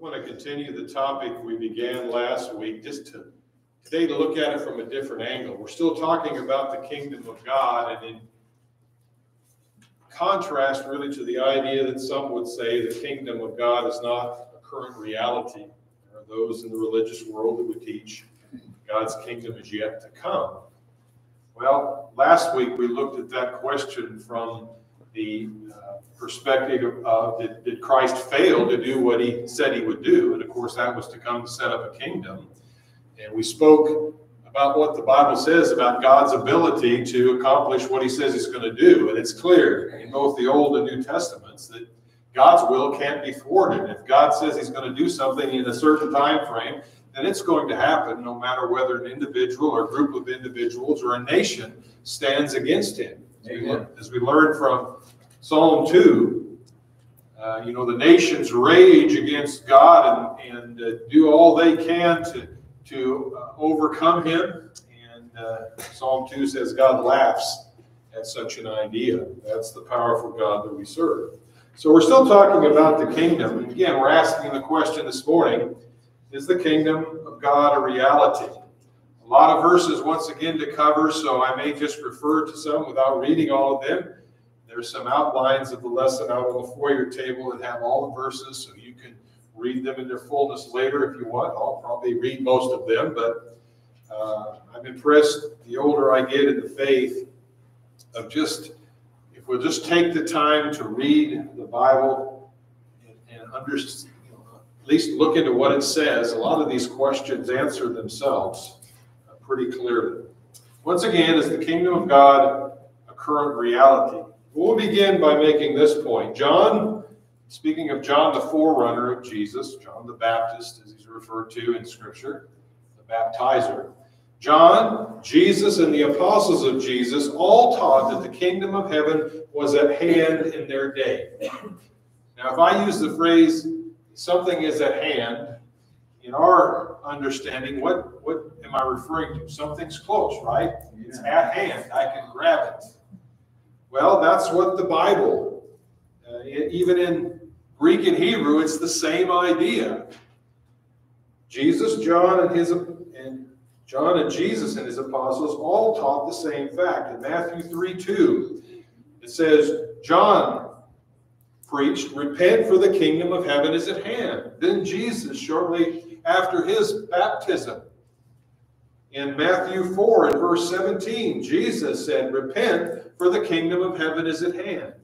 want to continue the topic we began last week, just to today to look at it from a different angle. We're still talking about the kingdom of God, and in contrast, really, to the idea that some would say the kingdom of God is not a current reality. There are those in the religious world that would teach God's kingdom is yet to come. Well, last week we looked at that question from the uh, perspective of did, did Christ fail to do what he said he would do? And of course, that was to come to set up a kingdom. And we spoke about what the Bible says about God's ability to accomplish what he says he's going to do. And it's clear in both the Old and New Testaments that God's will can't be thwarted. If God says he's going to do something in a certain time frame, then it's going to happen no matter whether an individual or group of individuals or a nation stands against him. As we, as we learned from Psalm 2, uh, you know, the nations rage against God and, and uh, do all they can to, to uh, overcome him. And uh, Psalm 2 says God laughs at such an idea. That's the powerful God that we serve. So we're still talking about the kingdom. And again, we're asking the question this morning is the kingdom of God a reality? A lot of verses once again to cover, so I may just refer to some without reading all of them. There's some outlines of the lesson out on the foyer table that have all the verses, so you can read them in their fullness later if you want. I'll probably read most of them, but uh, I'm impressed the older I get in the faith of just, if we'll just take the time to read the Bible and, and understand, at least look into what it says, a lot of these questions answer themselves pretty clearly. Once again, is the kingdom of God a current reality? We'll begin by making this point. John, speaking of John, the forerunner of Jesus, John the Baptist, as he's referred to in Scripture, the baptizer. John, Jesus, and the apostles of Jesus all taught that the kingdom of heaven was at hand in their day. Now, if I use the phrase something is at hand, in our understanding, what, what am I referring to? Something's close, right? It's at hand. I can grab it. Well, that's what the Bible, uh, even in Greek and Hebrew, it's the same idea. Jesus, John, and his and John and Jesus and his apostles all taught the same fact. In Matthew 3 2, it says, John preached, Repent, for the kingdom of heaven is at hand. Then Jesus, shortly after his baptism, in Matthew 4 and verse 17, Jesus said, Repent, for the kingdom of heaven is at hand.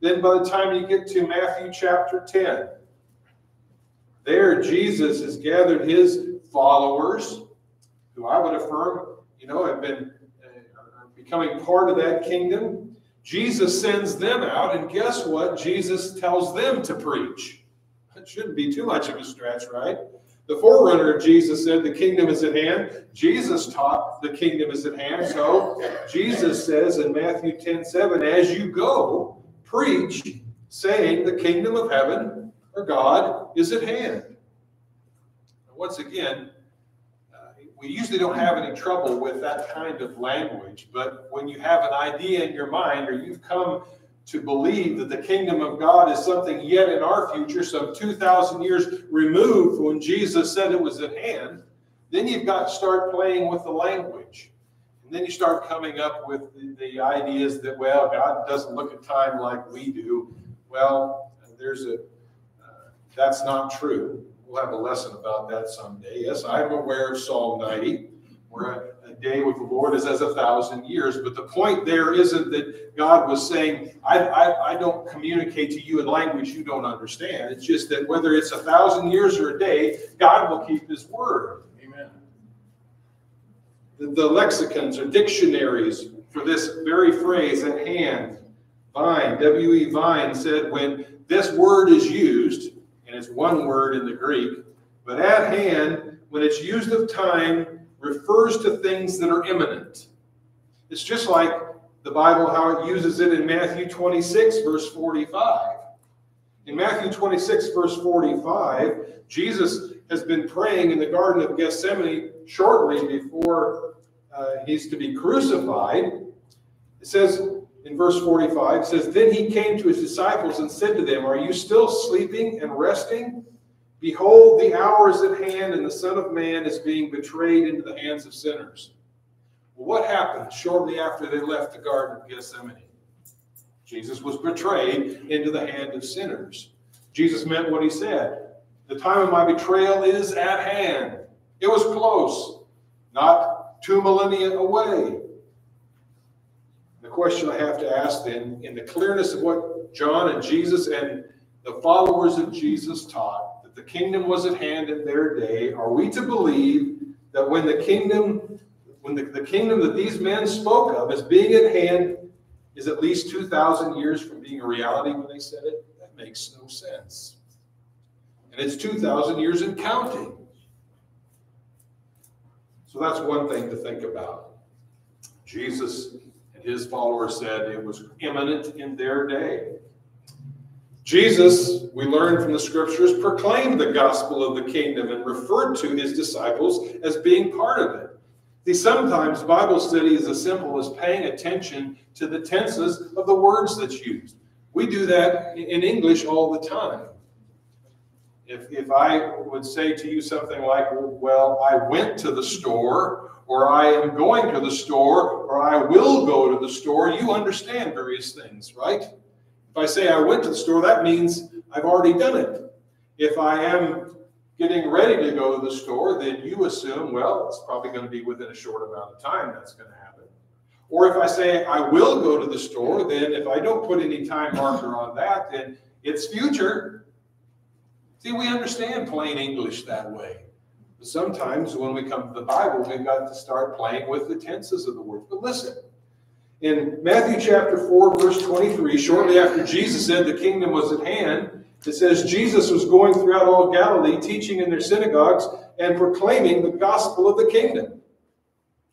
Then by the time you get to Matthew chapter 10, there Jesus has gathered his followers, who I would affirm, you know, have been uh, becoming part of that kingdom. Jesus sends them out, and guess what? Jesus tells them to preach. That shouldn't be too much of a stretch, right? The forerunner of Jesus said the kingdom is at hand. Jesus taught the kingdom is at hand. So Jesus says in Matthew 10 7, as you go, preach, saying the kingdom of heaven or God is at hand. Once again, uh, we usually don't have any trouble with that kind of language, but when you have an idea in your mind or you've come to believe that the kingdom of God is something yet in our future, some 2,000 years removed when Jesus said it was at hand, then you've got to start playing with the language. And then you start coming up with the, the ideas that, well, God doesn't look at time like we do. Well, there's a, uh, that's not true. We'll have a lesson about that someday. Yes, I'm aware of Psalm 90, where day with the Lord is as a thousand years. But the point there isn't that God was saying, I, I, I, don't communicate to you in language you don't understand. It's just that whether it's a thousand years or a day, God will keep his word. Amen. The, the lexicons or dictionaries for this very phrase at hand, Vine, W.E. Vine said, when this word is used, and it's one word in the Greek, but at hand, when it's used of time, refers to things that are imminent. It's just like the Bible, how it uses it in Matthew 26, verse 45. In Matthew 26, verse 45, Jesus has been praying in the Garden of Gethsemane shortly before uh, he's to be crucified. It says in verse 45, it says, Then he came to his disciples and said to them, Are you still sleeping and resting? Behold, the hour is at hand, and the Son of Man is being betrayed into the hands of sinners. Well, what happened shortly after they left the Garden of Gethsemane? Jesus was betrayed into the hand of sinners. Jesus meant what he said. The time of my betrayal is at hand. It was close, not two millennia away. The question I have to ask then, in the clearness of what John and Jesus and the followers of Jesus taught, the kingdom was at hand in their day, are we to believe that when the kingdom, when the, the kingdom that these men spoke of as being at hand is at least 2,000 years from being a reality when they said it? That makes no sense. And it's 2,000 years in counting. So that's one thing to think about. Jesus and his followers said it was imminent in their day. Jesus, we learn from the scriptures, proclaimed the gospel of the kingdom and referred to his disciples as being part of it. See, sometimes Bible study is as simple as paying attention to the tenses of the words that's used. We do that in English all the time. If, if I would say to you something like, well, I went to the store, or I am going to the store, or I will go to the store, you understand various things, right? I say I went to the store, that means I've already done it. If I am getting ready to go to the store, then you assume, well, it's probably going to be within a short amount of time that's going to happen. Or if I say I will go to the store, then if I don't put any time marker on that, then it's future. See, we understand plain English that way. But sometimes when we come to the Bible, we've got to start playing with the tenses of the word. But listen, in Matthew chapter 4, verse 23, shortly after Jesus said the kingdom was at hand, it says Jesus was going throughout all Galilee, teaching in their synagogues and proclaiming the gospel of the kingdom,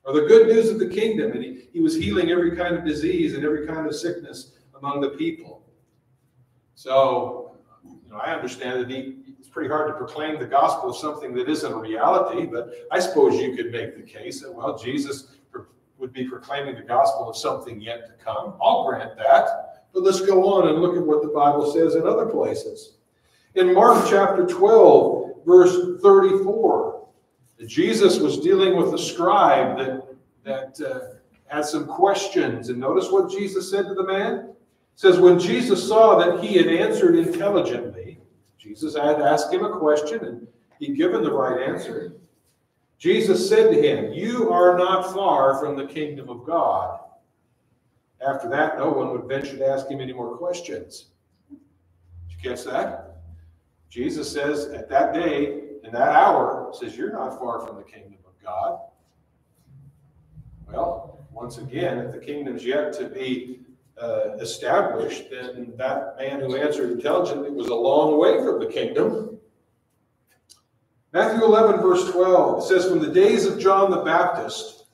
or the good news of the kingdom. And he, he was healing every kind of disease and every kind of sickness among the people. So you know, I understand that he, it's pretty hard to proclaim the gospel of something that isn't a reality, but I suppose you could make the case that, well, Jesus would be proclaiming the gospel of something yet to come. I'll grant that. But let's go on and look at what the Bible says in other places. In Mark chapter 12, verse 34, Jesus was dealing with a scribe that, that uh, had some questions. And notice what Jesus said to the man says, When Jesus saw that he had answered intelligently, Jesus had asked him a question and he'd given the right answer. Jesus said to him, You are not far from the kingdom of God. After that, no one would venture to ask him any more questions. Did you catch that? Jesus says, At that day, in that hour, says, You're not far from the kingdom of God. Well, once again, if the kingdom's yet to be uh, established, then that man who answered intelligently was a long way from the kingdom. Matthew 11, verse 12 says, From the days of John the Baptist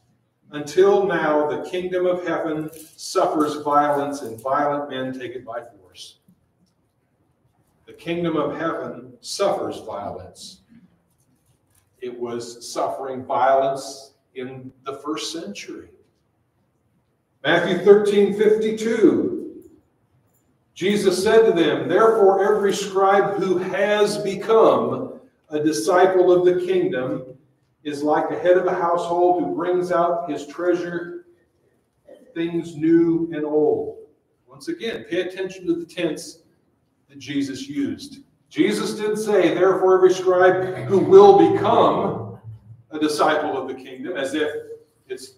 until now, the kingdom of heaven suffers violence, and violent men take it by force. The kingdom of heaven suffers violence. It was suffering violence in the first century. Matthew 13, 52. Jesus said to them, Therefore, every scribe who has become a disciple of the kingdom is like a head of a household who brings out his treasure, things new and old. Once again, pay attention to the tense that Jesus used. Jesus did say, Therefore, every scribe who will become a disciple of the kingdom, as if it's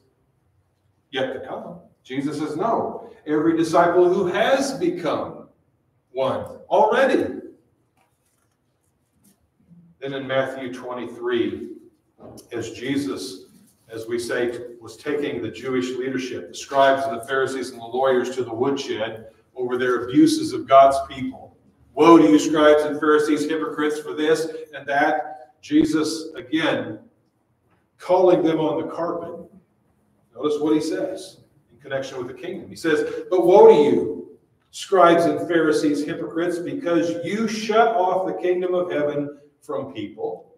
yet to come. Jesus says, no. Every disciple who has become one already. Then in Matthew 23, as Jesus, as we say, was taking the Jewish leadership, the scribes and the Pharisees and the lawyers to the woodshed over their abuses of God's people. Woe to you, scribes and Pharisees, hypocrites, for this and that. Jesus, again, calling them on the carpet. Notice what he says in connection with the kingdom. He says, But woe to you, scribes and Pharisees, hypocrites, because you shut off the kingdom of heaven from people.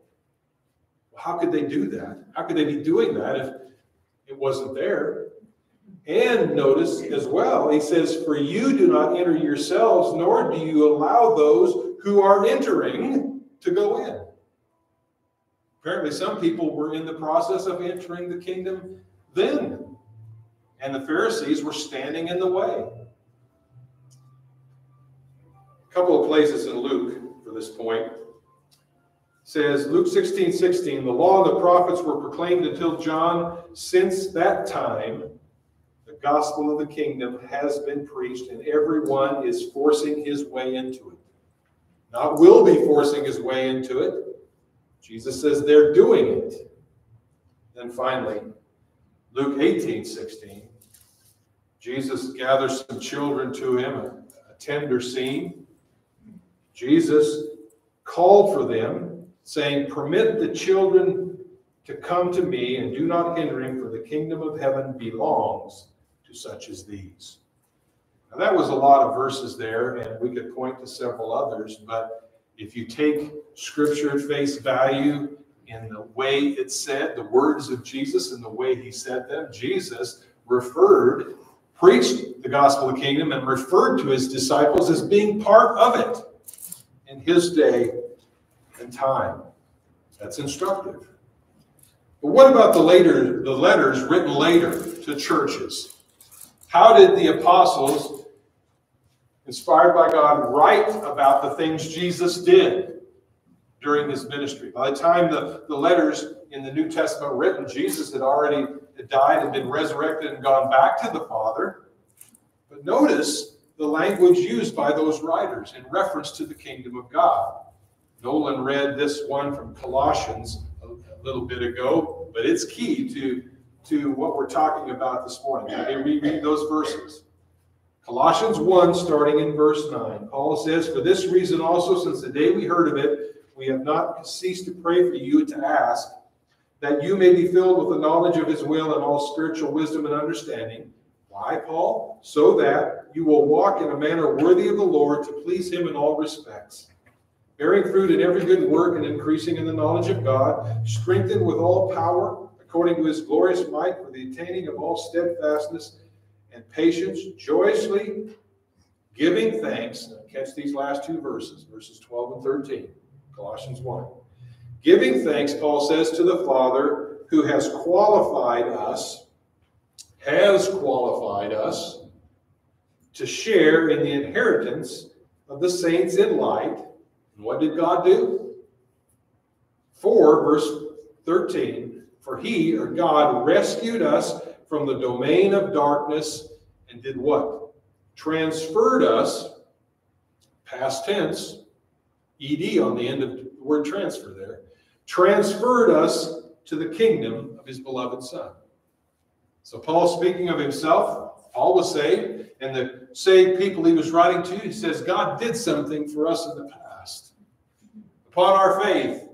How could they do that? How could they be doing that if it wasn't there? And notice as well, he says, For you do not enter yourselves, nor do you allow those who are entering to go in. Apparently, some people were in the process of entering the kingdom then, and the Pharisees were standing in the way. A couple of places in Luke for this point says Luke 16 16, the law and the prophets were proclaimed until John. Since that time, the gospel of the kingdom has been preached, and everyone is forcing his way into it. Not will be forcing his way into it. Jesus says they're doing it. Then finally, Luke 18 16, Jesus gathers some children to him, a, a tender scene. Jesus called for them saying, Permit the children to come to me, and do not hinder him, for the kingdom of heaven belongs to such as these. Now, that was a lot of verses there, and we could point to several others, but if you take scripture at face value in the way it said, the words of Jesus and the way he said them, Jesus referred, preached the gospel of the kingdom, and referred to his disciples as being part of it in his day and time. That's instructive. But what about the later the letters written later to churches? How did the apostles, inspired by God, write about the things Jesus did during his ministry? By the time the, the letters in the New Testament were written, Jesus had already died and been resurrected and gone back to the Father. But notice the language used by those writers in reference to the kingdom of God. Nolan read this one from Colossians a, little bit ago, but it's key to, to what we're talking about this morning. Now, we read those verses. Colossians 1, starting in verse 9, Paul says, For this reason also, since the day we heard of it, we have not ceased to pray for you to ask that you may be filled with the knowledge of his will and all spiritual wisdom and understanding. Why, Paul? So that you will walk in a manner worthy of the Lord to please him in all respects bearing fruit in every good work and increasing in the knowledge of God, strengthened with all power according to his glorious might for the attaining of all steadfastness and patience, joyously giving thanks. Catch these last two verses, verses 12 and 13, Colossians 1. Giving thanks, Paul says, to the Father who has qualified us, has qualified us to share in the inheritance of the saints in light and what did God do? 4, verse 13 For he, or God, rescued us from the domain of darkness and did what? Transferred us, past tense, ed on the end of the word transfer there, transferred us to the kingdom of his beloved Son. So, Paul speaking of himself, Paul was saved, and the saved people he was writing to, he says, God did something for us in the past upon our faith,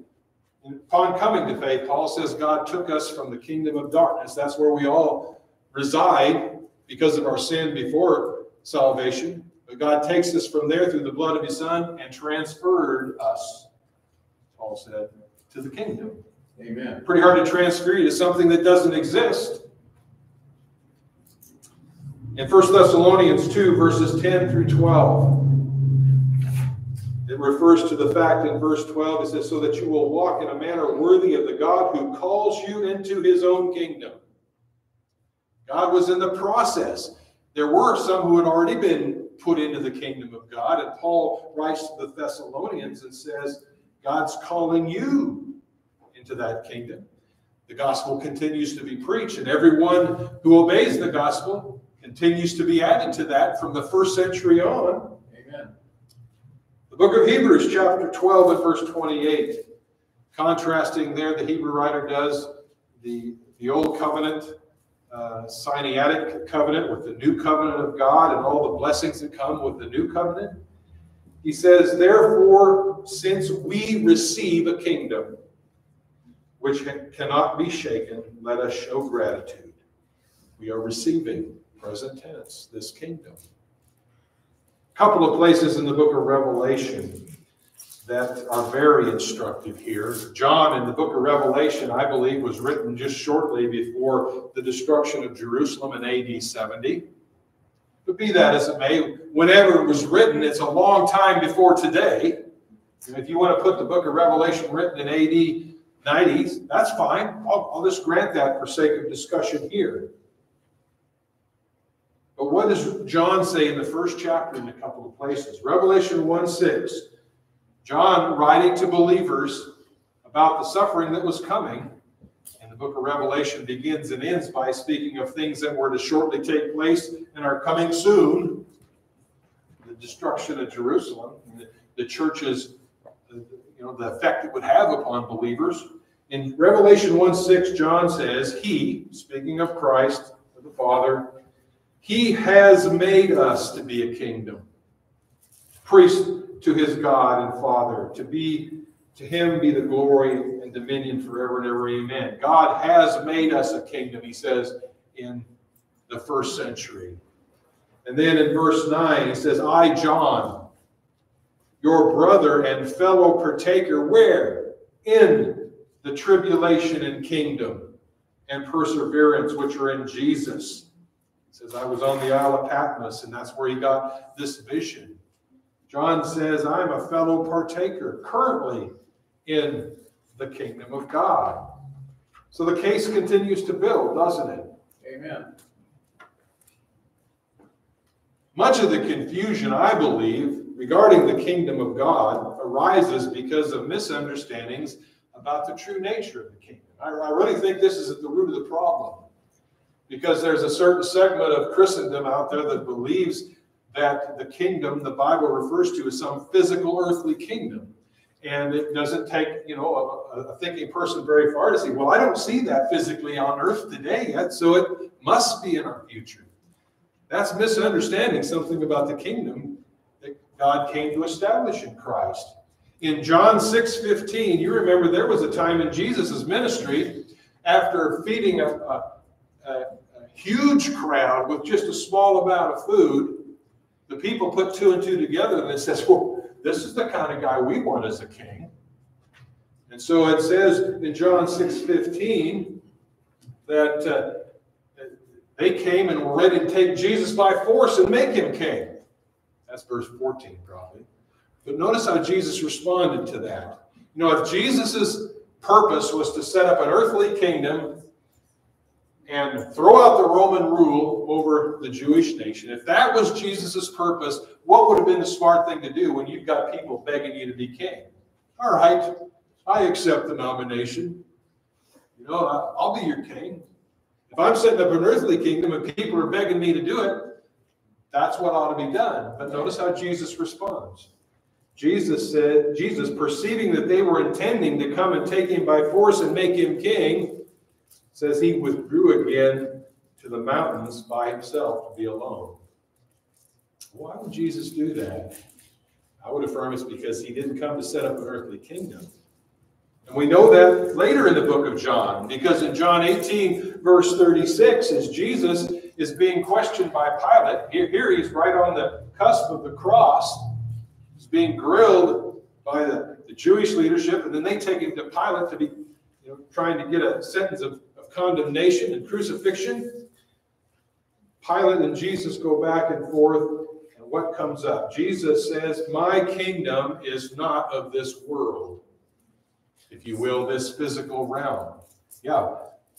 upon coming to faith, Paul says God took us from the kingdom of darkness. That's where we all reside because of our sin before salvation. But God takes us from there through the blood of his son and transferred us, Paul said, to the kingdom. Amen. Pretty hard to transfer you to something that doesn't exist. In 1 Thessalonians 2, verses 10 through 12. Refers to the fact in verse 12, it says, so that you will walk in a manner worthy of the God who calls you into his own kingdom. God was in the process. There were some who had already been put into the kingdom of God, and Paul writes to the Thessalonians and says, God's calling you into that kingdom. The gospel continues to be preached, and everyone who obeys the gospel continues to be added to that from the first century on. Book of Hebrews, chapter 12 and verse 28. Contrasting there, the Hebrew writer does the, the old covenant, uh, Sinaitic covenant with the new covenant of God and all the blessings that come with the new covenant. He says, Therefore, since we receive a kingdom which cannot be shaken, let us show gratitude. We are receiving, present tense, this kingdom couple of places in the book of Revelation that are very instructive here. John in the book of Revelation, I believe, was written just shortly before the destruction of Jerusalem in AD 70. But be that as it may, whenever it was written, it's a long time before today. if you want to put the book of Revelation written in AD 90s, that's fine. I'll, I'll just grant that for sake of discussion here. But what does John say in the first chapter in a couple of places? Revelation 1 6. John writing to believers about the suffering that was coming. And the book of Revelation begins and ends by speaking of things that were to shortly take place and are coming soon the destruction of Jerusalem, the, the church's, you know, the effect it would have upon believers. In Revelation 1 6, John says, He, speaking of Christ, the Father, He has made us to be a kingdom, priest to his God and Father, to be to him be the glory and dominion forever and ever. Amen. God has made us a kingdom, he says in the first century. And then in verse 9, he says, I, John, your brother and fellow partaker, where? In the tribulation and kingdom and perseverance which are in Jesus. Says, I was on the Isle of Patmos, and that's where he got this vision. John says, I'm a fellow partaker currently in the kingdom of God. So the case continues to build, doesn't it? Amen. Much of the confusion, I believe, regarding the kingdom of God arises because of misunderstandings about the true nature of the kingdom. I, I really think this is at the root of the problem because there's a certain segment of Christendom out there that believes that the kingdom the Bible refers to is some physical earthly kingdom. And it doesn't take, you know, a, a, thinking person very far to see, well, I don't see that physically on earth today yet, so it must be in our future. That's misunderstanding something about the kingdom that God came to establish in Christ. In John 6 15, you remember there was a time in Jesus' ministry after feeding a, a, a huge crowd with just a small amount of food, the people put two and two together and it says, well, this is the kind of guy we want as a king. And so it says in John 6 15 that uh, they came and were ready to take Jesus by force and make him king. That's verse 14, probably. But notice how Jesus responded to that. You know, if Jesus' purpose was to set up an earthly kingdom and throw out the Roman rule over the Jewish nation, if that was Jesus' purpose, what would have been the smart thing to do when you've got people begging you to be king? All right, I accept the nomination. You know, I'll be your king. If I'm setting up an earthly kingdom and people are begging me to do it, that's what ought to be done. But notice how Jesus responds. Jesus said, Jesus, perceiving that they were intending to come and take him by force and make him king, says he withdrew again to the mountains by himself to be alone. Why would Jesus do that? I would affirm it's because he didn't come to set up an earthly kingdom. And we know that later in the book of John, because in John 18, verse 36, as Jesus is being questioned by Pilate, here, here he's right on the cusp of the cross. He's being grilled by the, the Jewish leadership, and then they take him to Pilate to be you know, trying to get a sentence of, condemnation and crucifixion. Pilate and Jesus go back and forth, and what comes up? Jesus says, My kingdom is not of this world if you will, this physical realm. Yeah,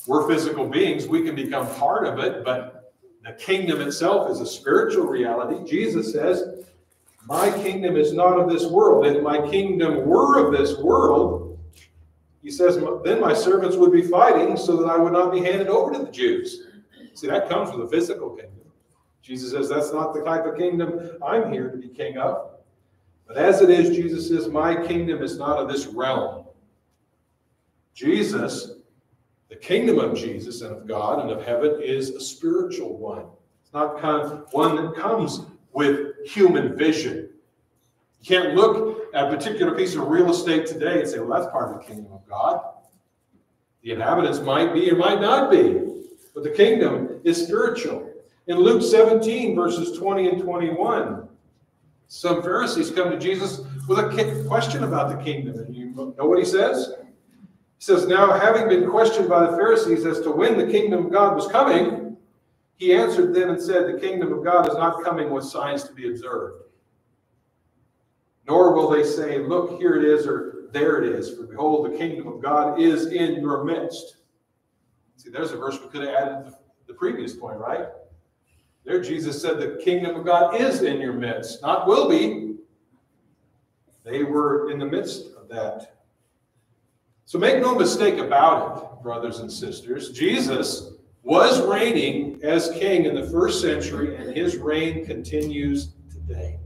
we're physical beings. We can become part of it, but the kingdom itself is a spiritual reality. Jesus says, My kingdom is not of this world. If my kingdom were of this world, he says, then my servants would be fighting so that I would not be handed over to the Jews. See, that comes from the physical kingdom. Jesus says, That's not the type of kingdom I'm here to be king of. But as it is, Jesus says, My kingdom is not of this realm. Jesus, the kingdom of Jesus and of God and of heaven is a spiritual one. It's not one that comes with human vision. You can't look a particular piece of real estate today and say, well, that's part of the kingdom of God. The inhabitants might be or might not be, but the kingdom is spiritual. In Luke 17, verses 20 and 21, some Pharisees come to Jesus with a question about the kingdom. And you know what he says? He says, Now, having been questioned by the Pharisees as to when the kingdom of God was coming, he answered them and said, The kingdom of God is not coming with signs to be observed. Nor will they say, Look, here it is, or there it is. For behold, the kingdom of God is in your midst. See, there's a verse we could have added the previous point, right? There, Jesus said, The kingdom of God is in your midst, not will be. They were in the midst of that. So make no mistake about it, brothers and sisters. Jesus was reigning as king in the first century, and his reign continues today.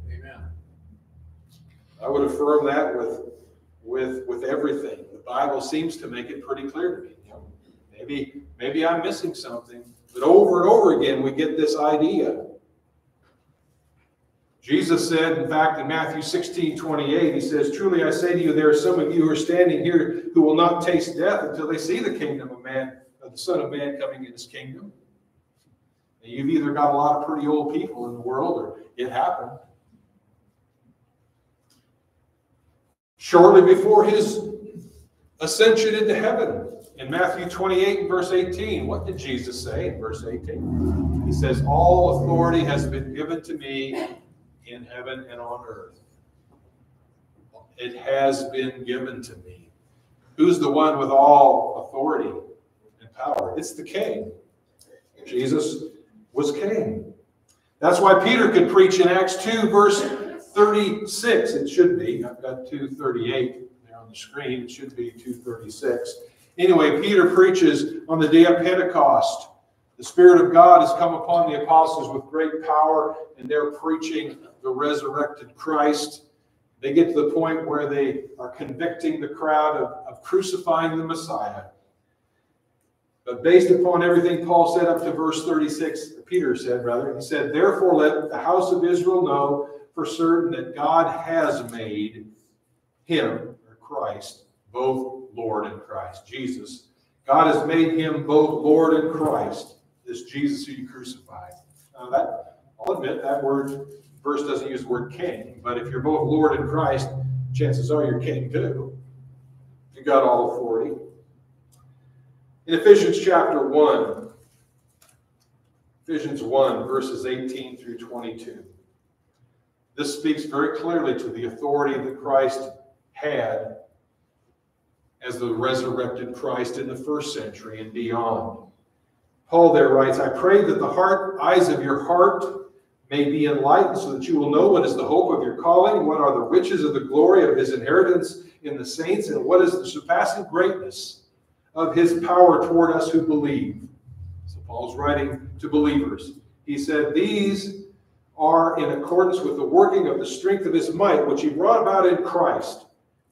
I would affirm that with, with, with everything. The Bible seems to make it pretty clear to me. maybe, maybe I'm missing something, but over and over again we get this idea. Jesus said, in fact, in Matthew 16, 28, he says, Truly I say to you, there are some of you who are standing here who will not taste death until they see the kingdom of man of the Son of Man coming in his kingdom. And you've either got a lot of pretty old people in the world or it happened. Shortly before his ascension into heaven, in Matthew 28 verse 18, what did Jesus say in verse 18? He says, All authority has been given to me in heaven and on earth. It has been given to me. Who's the one with all authority? And power. It's the king. Jesus was king. That's why Peter could preach in Acts 2, verse 36. It should be. I've got 238 there on the screen. It should be 236. Anyway, Peter preaches on the day of Pentecost. The Spirit of God has come upon the apostles with great power, and they're preaching the resurrected Christ. They get to the point where they are convicting the crowd of, of crucifying the Messiah. But based upon everything Paul said up to verse 36, Peter said, rather, he said, Therefore let the house of Israel know for certain that God has made him, or Christ, both Lord and Christ. Jesus. God has made him both Lord and Christ, this Jesus who you crucified. Now that I'll admit that word verse doesn't use the word king, but if you're both Lord and Christ, chances are you're king too. You got all authority. In Ephesians chapter 1, Ephesians 1, verses 18 through 22, this speaks very clearly to the authority that Christ had as the resurrected Christ in the first century and beyond. Paul there writes, I pray that the heart, eyes of your heart may be enlightened so that you will know what is the hope of your calling, what are the riches of the glory of his inheritance in the saints, and what is the surpassing greatness of his power toward us who believe. So Paul's writing to believers. He said, These are in accordance with the working of the strength of his might, which he brought about in Christ,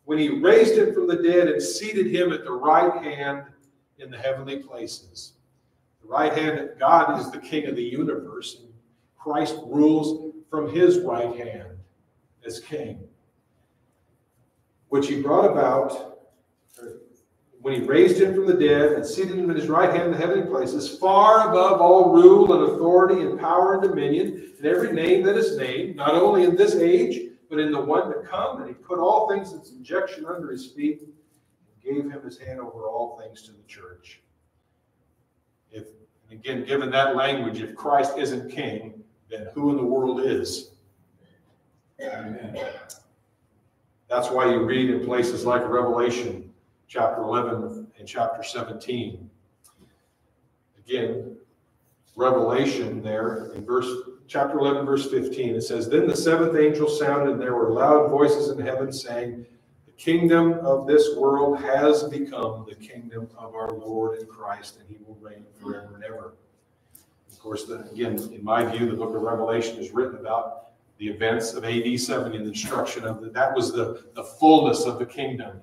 when he raised him from the dead and seated him at the right hand in the heavenly places. The right hand of God is the king of the universe, and Christ rules from his right hand as king, which he brought about when he raised him from the dead and seated him in his right hand in the heavenly places, far above all rule and authority and power and dominion, and every name that is named, not only in this age, but in the one to come. And he put all things in subjection under his feet and gave him his hand over all things to the church. If again, given that language, if Christ isn't king, then who in the world is? Amen. That's why you read in places like Revelation chapter 11 and chapter 17. Again, Revelation there in verse chapter 11, verse 15, it says, Then the seventh angel sounded, and there were loud voices in heaven saying, The kingdom of this world has become the kingdom of our Lord and Christ, and he will reign forever and ever. Of course, the, again, in my view, the book of Revelation is written about the events of AD 70 and the destruction of the, that was the, the fullness of the kingdom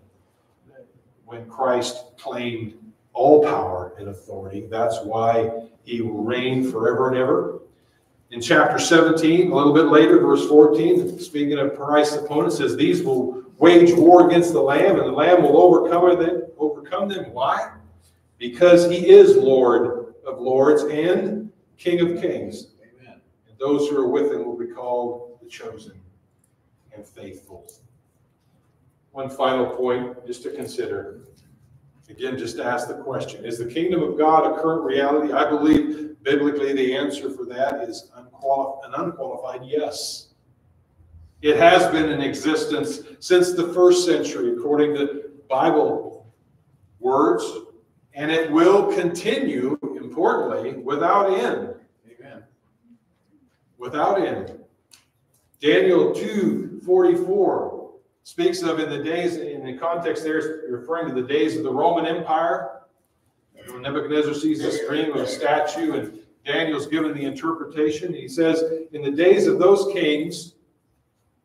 when Christ claimed all power and authority. That's why he will reign forever and ever. In chapter 17, a little bit later, verse 14, speaking of Christ's opponents, says, These will wage war against the Lamb, and the Lamb will overcome them. Overcome them. Why? Because he is Lord of lords and King of kings. Amen. And those who are with him will be called the chosen and faithful. One final point just to consider. Again, just to ask the question Is the kingdom of God a current reality? I believe biblically the answer for that is unqualified, an unqualified yes. It has been in existence since the first century, according to Bible words, and it will continue, importantly, without end. Amen. Without end. Daniel 2 44 speaks of in the days, in the context there, referring to the days of the Roman Empire. When Nebuchadnezzar sees this dream of a statue, and Daniel's given the interpretation. He says, In the days of those kings,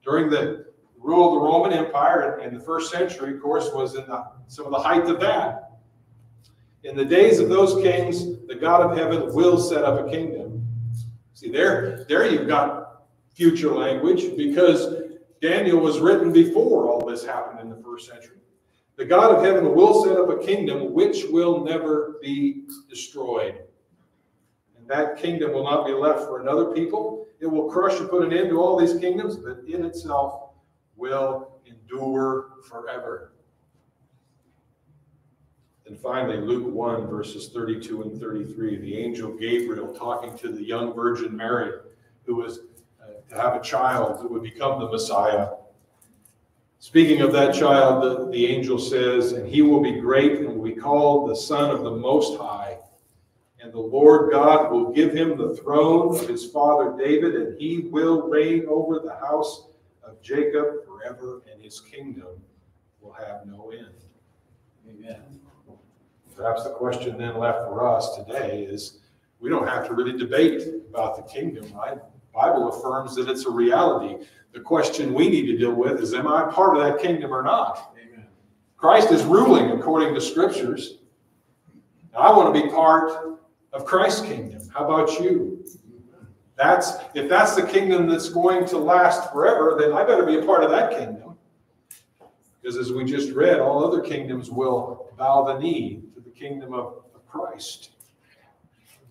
during the rule of the Roman Empire in the first century, of course, was in the, some of the height of that. In the days of those kings, the God of heaven will set up a kingdom. See, there, there you've got future language because Daniel was written before all this happened in the first century. The God of heaven will set up a kingdom which will never be destroyed. And that kingdom will not be left for another people. It will crush and put an end to all these kingdoms, but in itself will endure forever. And finally, Luke 1, verses 32 and 33, the angel Gabriel talking to the young Virgin Mary, who was to have a child who would become the Messiah. Speaking of that child, the, the angel says, And he will be great and will be called the Son of the Most High. And the Lord God will give him the throne of his father David, and he will reign over the house of Jacob forever, and his kingdom will have no end. Amen. Perhaps the question then left for us today is we don't have to really debate about the kingdom, right? Bible affirms that it's a reality. The question we need to deal with is am I part of that kingdom or not? Amen. Christ is ruling according to scriptures. I want to be part of Christ's kingdom. How about you? That's if that's the kingdom that's going to last forever, then I better be a part of that kingdom. Because as we just read, all other kingdoms will bow the knee to the kingdom of, of Christ.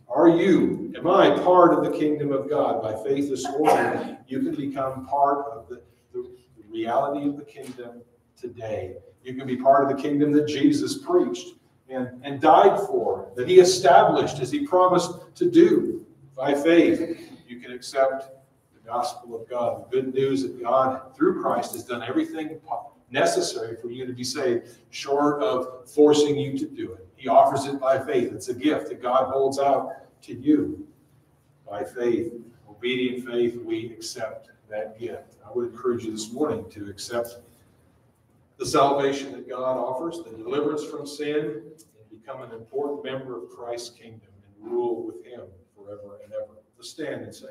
Are you, am I part of the kingdom of God? By faith this morning, you can become part of the, the reality of the kingdom today. You can be part of the kingdom that Jesus preached and, and died for, that he established as he promised to do. By faith, you can accept the gospel of God, the good news that God, through Christ, has done everything necessary for you to be saved, short of forcing you to do it. He offers it by faith. It's a gift that God holds out to you. By faith, obedient faith, we accept that gift. I would encourage you this morning to accept the salvation that God offers, the deliverance from sin, and become an important member of Christ's kingdom and rule with Him forever and ever. Let's stand and sing.